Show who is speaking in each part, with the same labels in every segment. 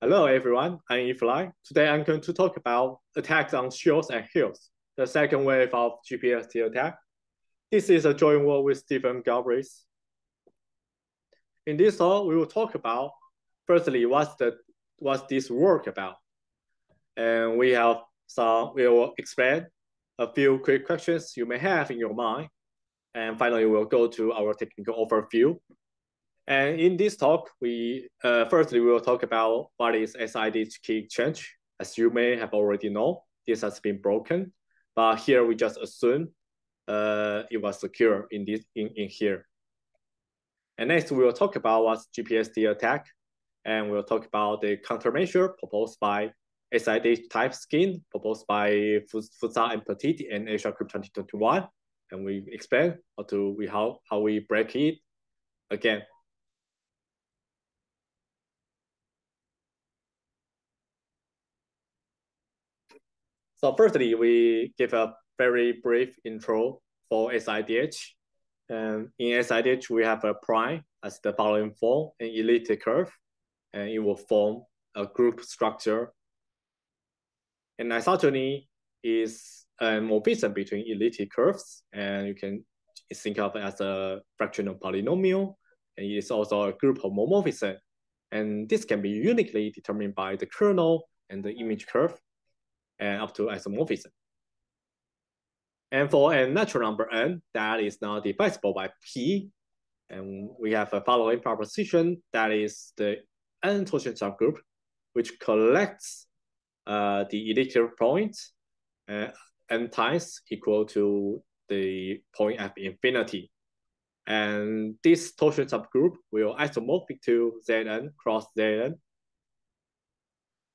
Speaker 1: Hello everyone, I'm Yi-Fu Lai. Today I'm going to talk about attacks on SHealS and HealS, the second wave of GPST attack. This is a joint work with Steven Galbraith. In this talk, we will talk about, firstly, what's the what's this work about? And we have some, we will explain a few quick questions you may have in your mind. And finally, we'll go to our technical overview and in this talk, we uh, firstly we will talk about what is SIDH key exchange. As you may have already know, this has been broken, but here we just assume uh, it was secure in this in, in here. And next, we will talk about what's GPST attack, and we'll talk about the countermeasure proposed by SID type skin proposed by Fouotsa and Petit and Asiacrypt 2021, and we explain how to we how how we break it again. So firstly, we give a very brief intro for SIDH. And um, in SIDH, we have a prime as the following form, an elliptic curve, and it will form a group structure. And isogeny is um, a morphism between elliptic curves, and you can think of it as a fractional polynomial, and it is also a group homomorphism. And this can be uniquely determined by the kernel and the image curve and up to isomorphism. And for a natural number n that is not divisible by p, and we have a following proposition that is the n torsion subgroup, which collects uh, the elliptic points uh, n times equal to the point at infinity. And this torsion subgroup will isomorphic to Zn cross Zn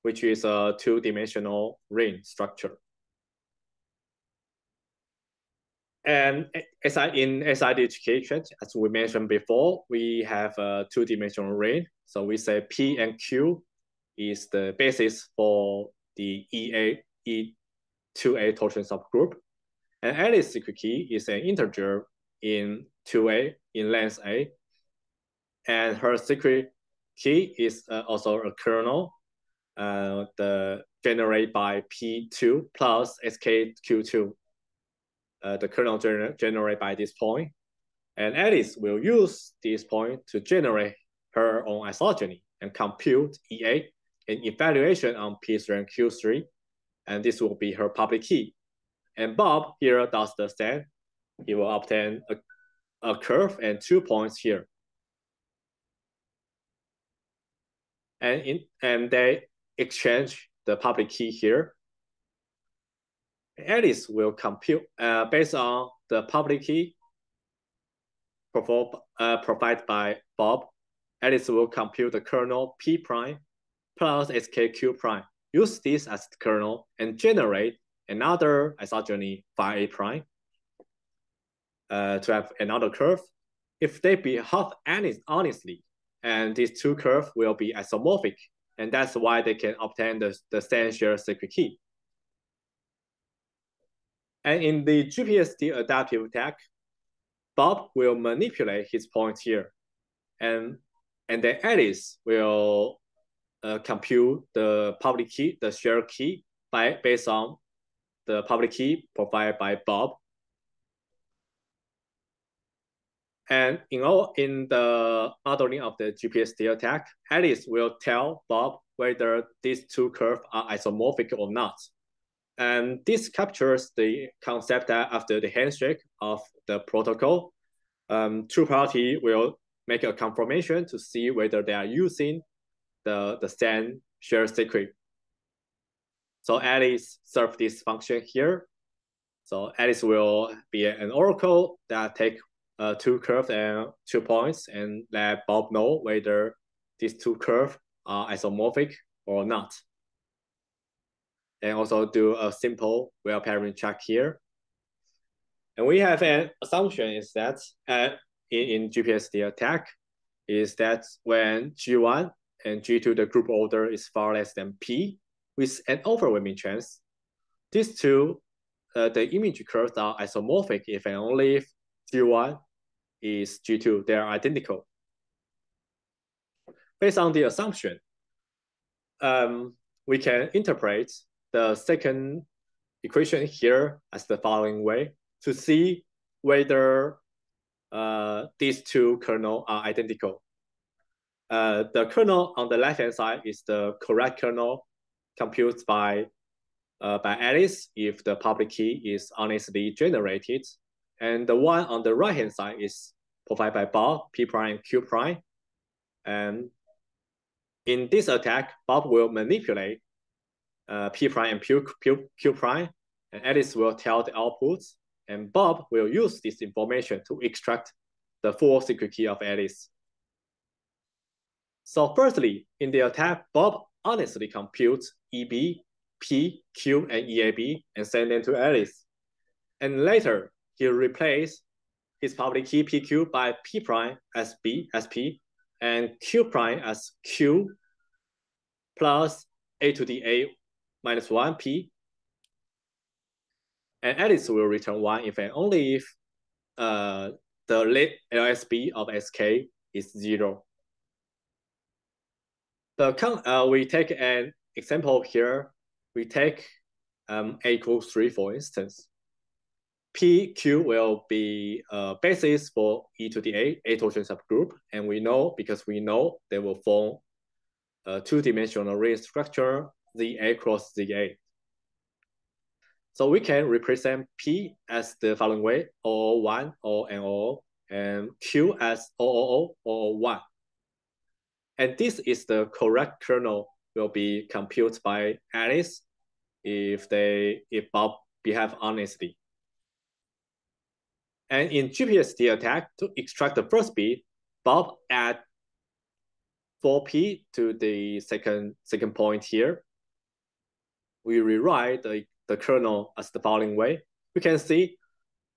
Speaker 1: which is a two-dimensional ring structure. And as I, in SID education, as we mentioned before, we have a two-dimensional ring. So we say P and Q is the basis for the EA, E2A torsion subgroup. And Alice secret key is an integer in 2A, in length A. And her secret key is uh, also a kernel uh, the generate by P2 plus SKQ2, uh, the kernel gener generate by this point. And Alice will use this point to generate her own isogeny and compute EA and evaluation on P3 and Q3. And this will be her public key. And Bob here does the same. He will obtain a, a curve and two points here. And in and they exchange the public key here. Alice will compute uh, based on the public key uh, provided by Bob. Alice will compute the kernel P prime plus SKQ prime. Use this as the kernel and generate another isogeny phi A prime uh, to have another curve. If they behave honest, honestly, and these two curves will be isomorphic and that's why they can obtain the, the same shared secret key. And in the GPST adaptive attack, Bob will manipulate his points here. And, and then Alice will uh, compute the public key, the shared key, by based on the public key provided by Bob. And in all, in the modeling of the GPST attack, Alice will tell Bob whether these two curves are isomorphic or not. And this captures the concept that after the handshake of the protocol, um, two party will make a confirmation to see whether they are using the, the same shared secret. So Alice serve this function here. So Alice will be an oracle that take uh, two curves and two points and let Bob know whether these two curves are isomorphic or not. And also do a simple Weil pairing check here. And we have an assumption is that uh, in, in GPST attack is that when G1 and G2, the group order is far less than P with an overwhelming chance, these two, uh, the image curves are isomorphic if and only if G1 is G2, they are identical. Based on the assumption, um, we can interpret the second equation here as the following way to see whether uh, these two kernel are identical. Uh, the kernel on the left-hand side is the correct kernel computed by uh, by Alice if the public key is honestly generated. And the one on the right-hand side is provided by Bob, P prime, Q prime. And in this attack, Bob will manipulate uh, P prime and Q, Q, Q prime, and Alice will tell the outputs, and Bob will use this information to extract the full secret key of Alice. So firstly, in the attack, Bob honestly computes EB, P, Q, and EAB and send them to Alice. And later, he replaces his public key PQ by P prime as B as P and Q prime as Q plus A to the A minus 1 P. And Alice will return 1 if and only if uh, the late LSB of SK is 0. The uh, we take an example here. We take um, A equals 3, for instance. PQ will be a basis for E to the A, A torsion subgroup. And we know, because we know they will form a two-dimensional ring structure, ZA cross ZA. So we can represent P as the following way, O1, O and O, and Q as O, O, 1 And this is the correct kernel will be computed by Alice if they if Bob behave honestly. And in GPST attack, to extract the first bit, Bob add 4p to the second, second point here. We rewrite the, the kernel as the following way. We can see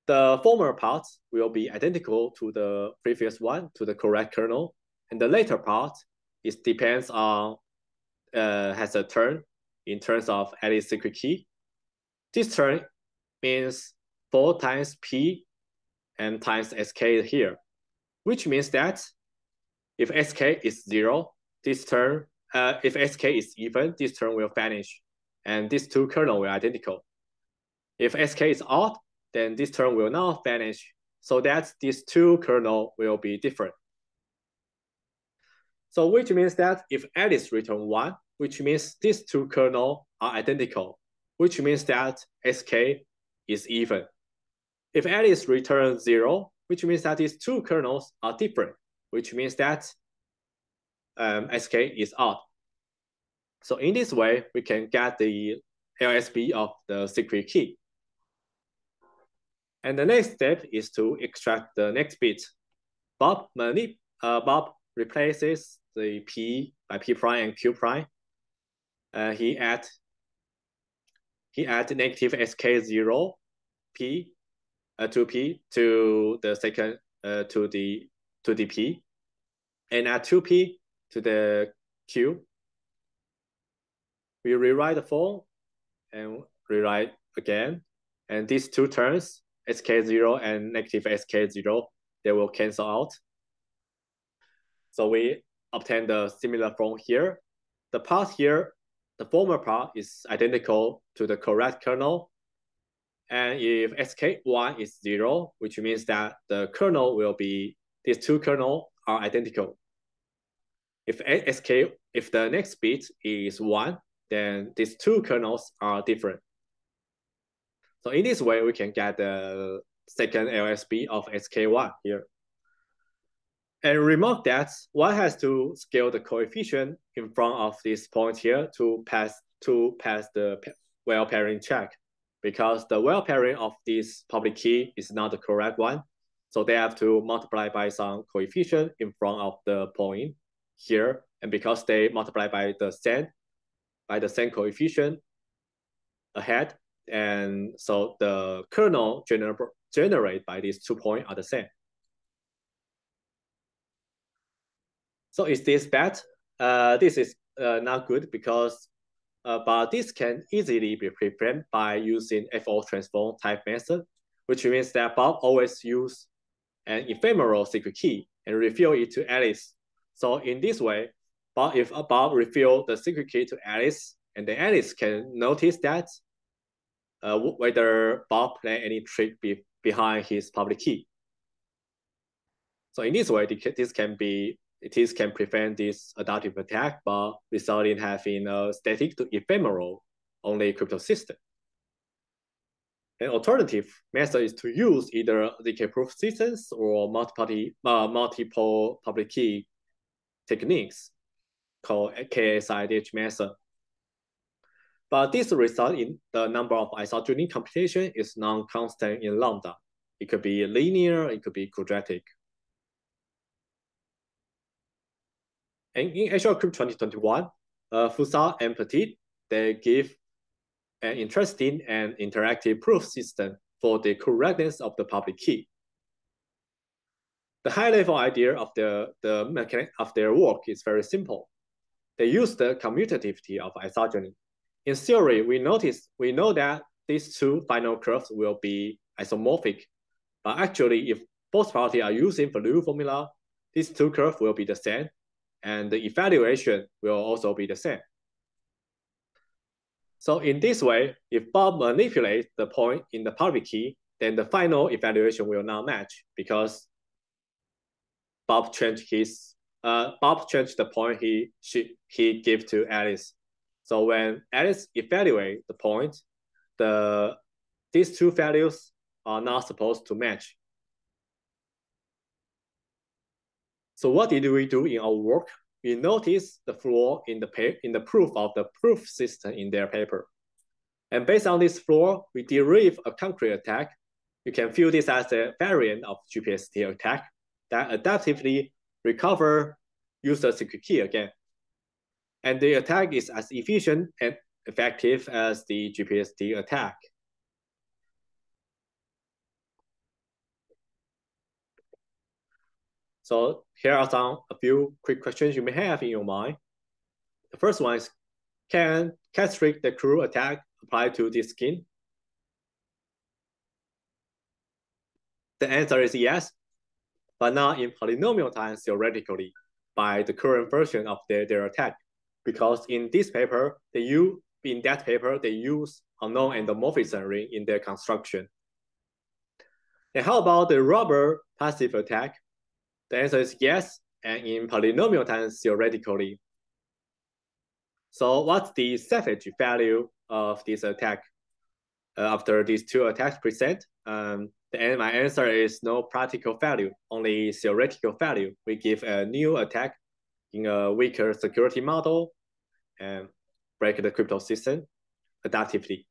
Speaker 1: the former part will be identical to the previous one, to the correct kernel. And the later part it depends on, uh, has a turn in terms of Alice secret key. This turn means 4 times p and times sk here, which means that if sk is zero, this term, uh, if sk is even, this term will vanish, and these two kernel will identical. If sk is odd, then this term will not vanish, so that these two kernel will be different. So which means that if L is written one, which means these two kernel are identical, which means that sk is even. If Alice returns zero, which means that these two kernels are different, which means that um, SK is odd. So in this way, we can get the LSB of the secret key. And the next step is to extract the next bit. Bob, manip uh, Bob replaces the P by P prime and Q prime. Uh, he add he add negative SK0 P uh, to P to the second uh, to the to the P, and add two P to the Q. We rewrite the form and rewrite again, and these two terms sk0 and negative sk0 they will cancel out. So we obtain the similar form here. The part here, the former part is identical to the correct kernel and if sk1 is zero, which means that the kernel will be, these two kernel are identical. If sk, if the next bit is one, then these two kernels are different. So in this way, we can get the second LSB of sk1 here. And remark that one has to scale the coefficient in front of this point here to pass to pass the Weil pairing check because the Weil pairing of this public key is not the correct one. So they have to multiply by some coefficient in front of the point here. And because they multiply by the same, by the same coefficient ahead, and so the kernel gener generate by these two points are the same. So is this bad? Uh, this is uh, not good because uh, but this can easily be prevented by using FO transform type method, which means that Bob always use an ephemeral secret key and reveal it to Alice. So in this way, But if Bob reveal the secret key to Alice, and then Alice can notice that uh, whether Bob play any trick be behind his public key. So in this way, this can be this can prevent this adaptive attack, but result in having a static to ephemeral only crypto system. An alternative method is to use either ZK proof systems or multiple, uh, multiple public key techniques called KSIDH method. But this result in the number of isogeny computation is non-constant in lambda. It could be linear, it could be quadratic. And in Asiacrypt 2021, uh, and Petit, they give an interesting and interactive proof system for the correctness of the public key. The high-level idea of the, the mechanic of their work is very simple. They use the commutativity of isogeny. In theory, we notice we know that these two final curves will be isomorphic, but actually, if both parties are using the new formula, these two curves will be the same, and the evaluation will also be the same. So in this way, if Bob manipulates the point in the public key, then the final evaluation will not match because Bob changed his uh, Bob changed the point he she, he gave to Alice. So when Alice evaluate the point, the these two values are not supposed to match. So what did we do in our work? we notice the flaw in the, in the proof of the proof system in their paper. And based on this flaw, we derive a concrete attack. You can view this as a variant of GPST attack that adaptively recover user secret key again. And the attack is as efficient and effective as the GPST attack. So here are some a few quick questions you may have in your mind. The first one is, can Castryck-Decru attack apply to this skin? The answer is yes, but not in polynomial time theoretically by the current version of their, their attack. Because in this paper, they use, in that paper, they use unknown endomorphism ring in their construction. And how about the Robert passive attack? The answer is yes, and in polynomial time theoretically. So what's the savage value of this attack uh, after these two attacks present? Um, the, my answer is no practical value, only theoretical value. We give a new attack in a weaker security model and break the crypto system adaptively.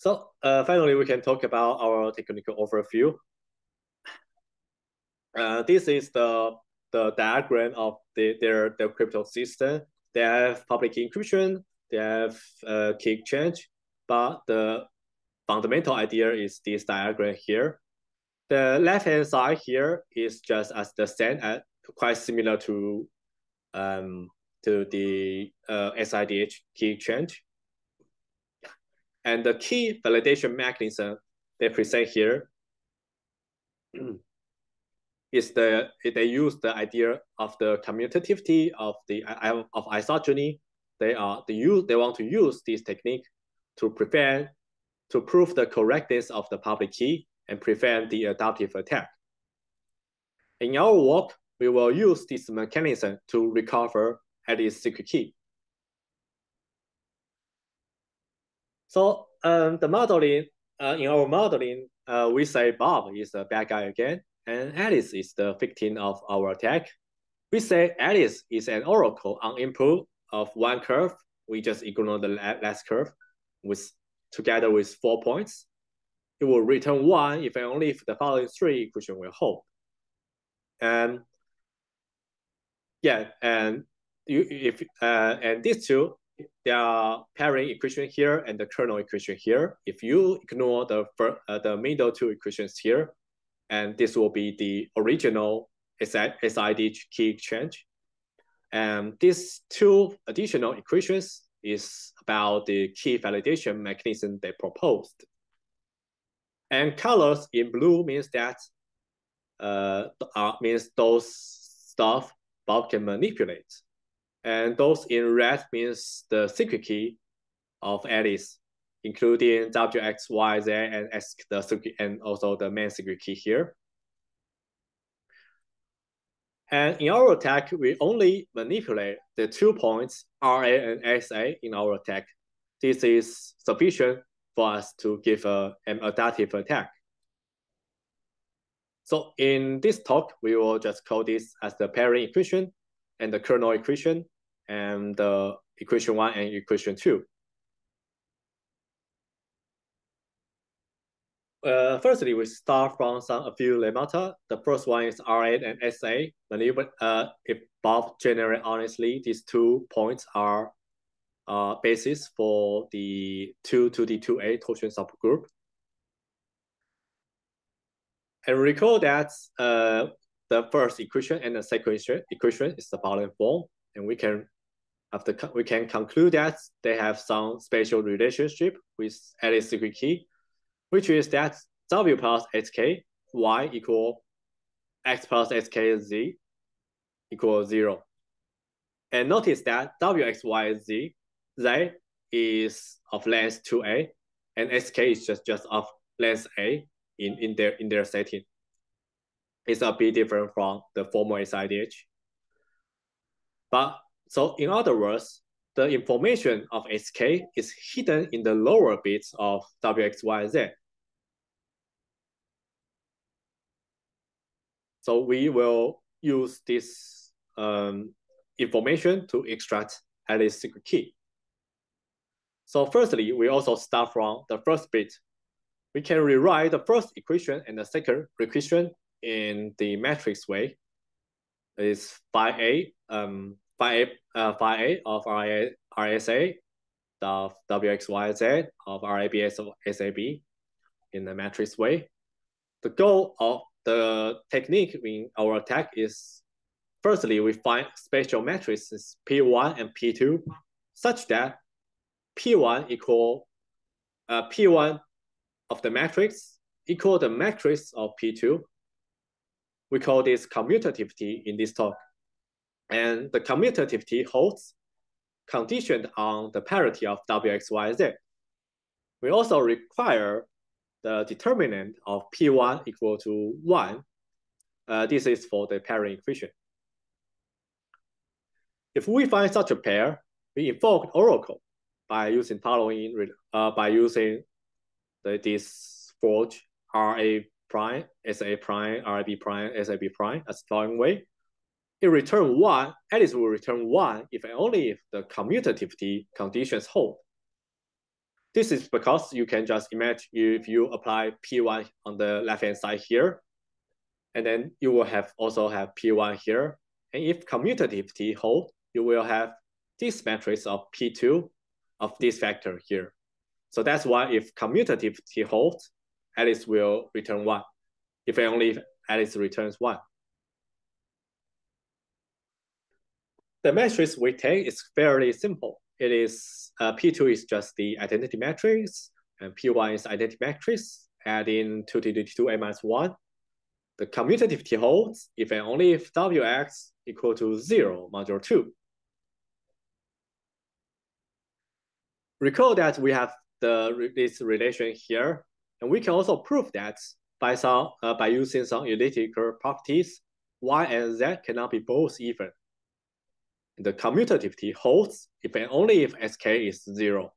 Speaker 1: So uh, finally, we can talk about our technical overview. Uh, this is the the diagram of the, their their crypto system. They have public encryption, they have uh, key exchange, but the fundamental idea is this diagram here. The left hand side here is just as the same, uh, quite similar to um to the uh, SIDH key exchange. And the key validation mechanism they present here is the they use the idea of the commutativity of the of isogeny. They are they use they want to use this technique to prevent to prove the correctness of the public key and prevent the adaptive attack. In our work, we will use this mechanism to recover Alice's secret key. So um, the modeling, uh, in our modeling, uh, we say Bob is the bad guy again, and Alice is the victim of our attack. We say Alice is an oracle on input of one curve. We just ignore the last curve with together with four points. It will return one if and only if the following three equation will hold. And yeah, and you if uh, and these two there are pairing equation here and the kernel equation here. If you ignore the uh, the middle two equations here, and this will be the original SIDH key exchange. And these two additional equations is about the key validation mechanism they proposed. And colors in blue means that uh, uh, means those stuff Bob can manipulate. And those in red means the secret key of Alice, including W, X, Y, Z, and S, the secret, and also the main secret key here. And in our attack, we only manipulate the two points RA and SA in our attack. This is sufficient for us to give a, an adaptive attack. So in this talk, we will just call this as the pairing equation and the kernel equation and the equation one and equation two. Uh, firstly, we start from some a few lemmata. The first one is RA and SA. Maneuver, uh, if both generate honestly, these two points are uh, basis for the 2 to the 2A torsion subgroup. And recall that uh, the first equation and the second equation is the following form, and we can after we can conclude that they have some spatial relationship with Alice secret key which is that w plus hk y equal x plus hk z equals zero. And notice that w x y z z is of length 2a and sk is just, just of length a in, in their in their setting. It's a bit different from the formal SIDH. But so in other words, the information of SK is hidden in the lower bits of WXYZ. So we will use this um, information to extract Alice secret key. So firstly, we also start from the first bit. We can rewrite the first equation and the second equation in the matrix way. is phi A, um, phi A, uh, phi A of RA, RSA, of WXYZ of RABS of SAB in the matrix way. The goal of the technique in our attack is firstly, we find spatial matrices P1 and P2 such that P1 equal uh, P1 of the matrix equal the matrix of P2. We call this commutativity in this talk. And the commutativity holds conditioned on the parity of WXYZ. We also require the determinant of P1 equal to 1. Uh, this is for the pairing equation. If we find such a pair, we invoke oracle by using following uh, by using the, this forge RA prime, SA prime, RB prime, SAB prime as following way. It return one, Alice will return one if and only if the commutativity conditions hold. This is because you can just imagine if you apply P1 on the left-hand side here, and then you will have also have P1 here. And if commutativity hold, you will have this matrix of P2 of this factor here. So that's why if commutativity holds, Alice will return one. If only if Alice returns one. The matrix we take is fairly simple. It is uh, P2 is just the identity matrix, and P1 is identity matrix. Add in 2 to the 2a minus 1. The commutativity holds if and only if Wx equal to 0 modulo 2. Recall that we have the this relation here, and we can also prove that by some uh, by using some analytical properties, y and z cannot be both even the commutativity holds if and only if sk is zero.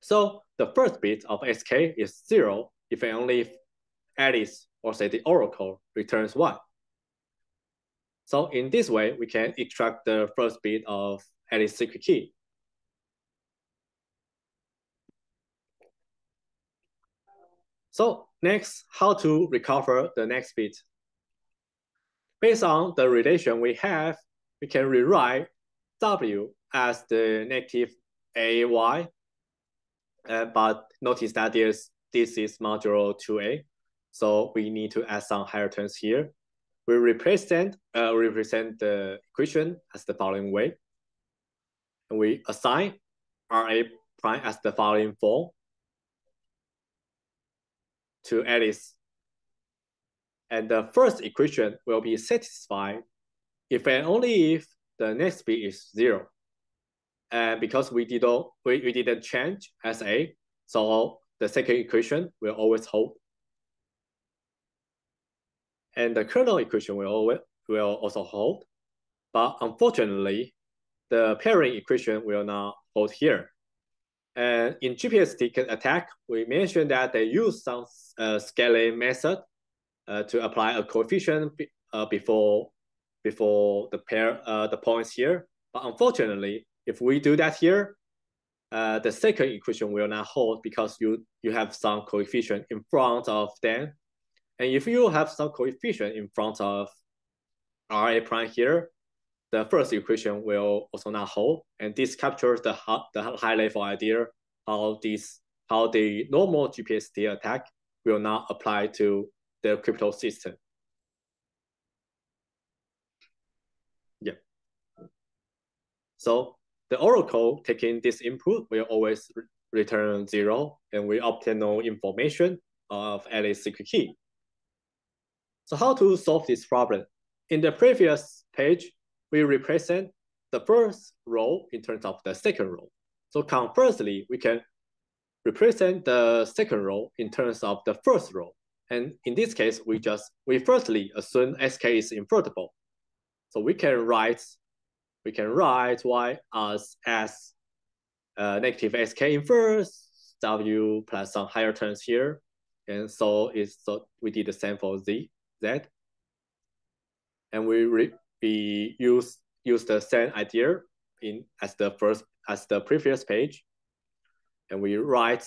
Speaker 1: So the first bit of sk is zero if and only if Alice or say the oracle returns one. So in this way, we can extract the first bit of Alice secret key. So next, how to recover the next bit. Based on the relation we have we can rewrite W as the negative AY, uh, but notice that there's, this is modulo 2A, so we need to add some higher terms here. We represent, uh, represent the equation as the following way. And we assign RA prime as the following form to Alice. And the first equation will be satisfied if and only if the next bit is zero. And because we didn't we, we didn't change SA, so the second equation will always hold. And the kernel equation will always will also hold. But unfortunately, the pairing equation will not hold here. And in GPST attack, we mentioned that they use some uh, scaling method uh, to apply a coefficient uh, before before the pair uh, the points here. But unfortunately, if we do that here, uh, the second equation will not hold because you you have some coefficient in front of them. And if you have some coefficient in front of RA prime here, the first equation will also not hold. And this captures the, the high level idea how this how the normal GPST attack will not apply to the crypto system. Yeah. So the oracle taking this input will always re return zero and we obtain no information of Alice secret key. So how to solve this problem? In the previous page, we represent the first row in terms of the second row. So conversely, we can represent the second row in terms of the first row. And in this case, we just, we firstly assume SK is invertible. So we can write, we can write Y as S uh, negative SK inverse, W plus some higher terms here. And so it's, so we did the same for Z, Z. And we, re, we use, use the same idea in as the first, as the previous page. And we write,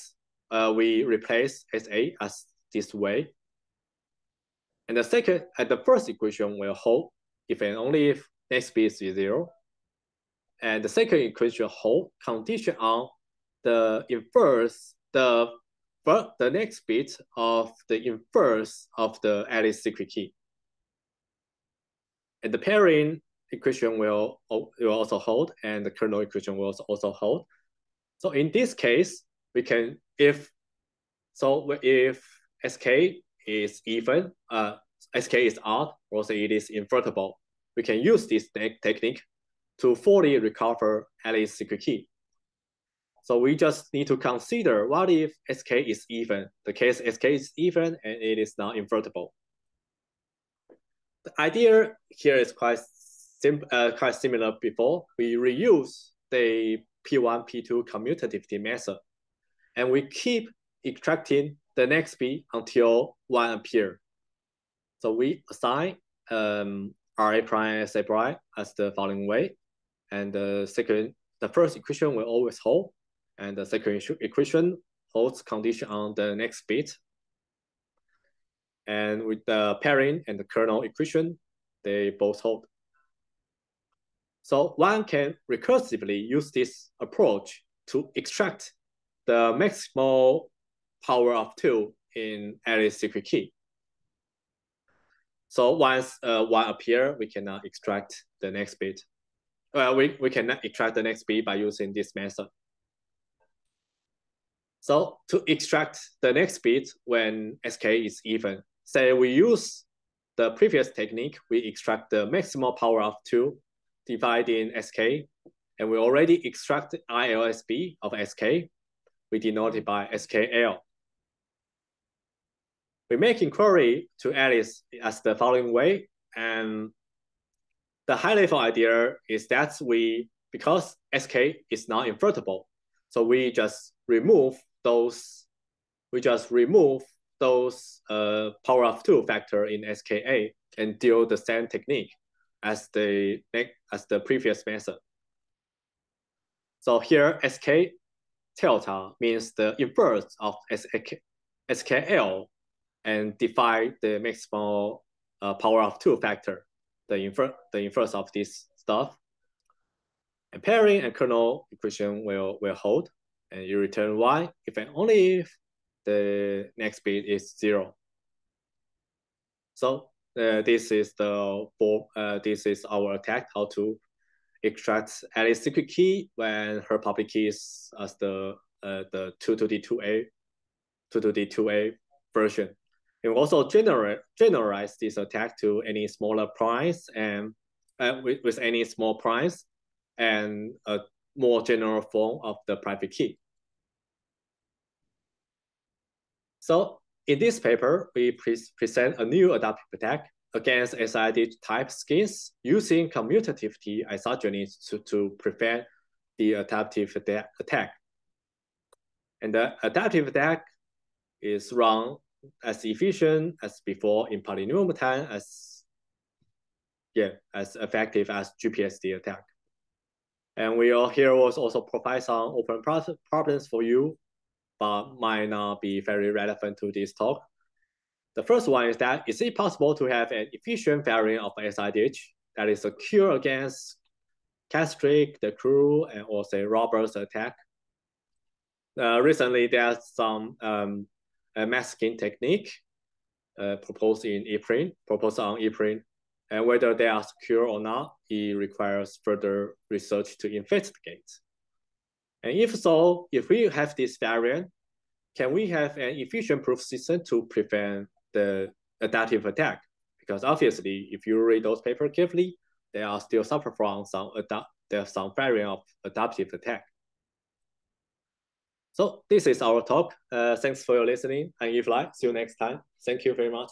Speaker 1: uh, we replace SA as this way. And the second, at the first equation will hold if and only if next bit is zero. And the second equation hold condition on the inverse, the the next bit of the inverse of the Alice secret key. And the pairing equation will, will also hold, and the kernel equation will also hold. So in this case, we can, if, so if SK is even, uh, SK is odd, also it is invertible. We can use this te technique to fully recover Alice secret key. So we just need to consider what if SK is even, the case SK is even and it is not invertible. The idea here is quite, sim uh, quite similar before. We reuse the P1, P2 commutativity method, and we keep extracting the next bit until one appear. So we assign um, RA prime SA prime as the following way. And the second, the first equation will always hold. And the second equation holds condition on the next bit. And with the pairing and the kernel equation, they both hold. So one can recursively use this approach to extract the maximal power of two in Alice secret key. So once uh, one appear, we cannot extract the next bit. Well, we, we cannot extract the next bit by using this method. So to extract the next bit when SK is even, say we use the previous technique, we extract the maximal power of two, dividing SK, and we already extract ILSB of SK. We denote it by SKL. We make inquiry to Alice as the following way, and the high level idea is that we, because SK is not invertible, so we just remove those, we just remove those uh, power of two factor in SKA and deal the same technique as the as the previous method. So here SK delta means the inverse of SK, SKL and define the maximal uh, power of two factor, the, infer the inverse of this stuff. And pairing and kernel equation will, will hold, and you return y if and only if the next bit is zero. So uh, this is the for uh, this is our attack how to extract Alice secret key when her public key is as the uh, the two to the two a two to the two a version. It will also generate generalize this attack to any smaller price and uh, with, with any small price and a more general form of the private key. So in this paper, we pre present a new adaptive attack against SIDH type schemes using commutativity isogeny to, to prevent the adaptive attack. And the adaptive attack is run as efficient as before in polynomial time as yeah as effective as GPST attack. And we all here was also provide some open problems for you, but might not be very relevant to this talk. The first one is that is it possible to have an efficient variant of SIDH that is secure against Castryck, the crew, and also Robert's attack? Uh, recently, there's some um, masking technique uh, proposed in ePrint, proposed on ePrint, and whether they are secure or not, it requires further research to investigate. And if so, if we have this variant, can we have an efficient proof system to prevent the adaptive attack? Because obviously, if you read those papers carefully, they are still suffer from some adapt there's some variant of adaptive attack. So this is our talk. Uh, thanks for your listening. And if like, see you next time. Thank you very much.